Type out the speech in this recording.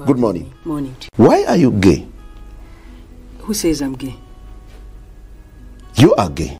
for Good morning. me. Morning. Why are you gay? Who says I'm gay? You are gay.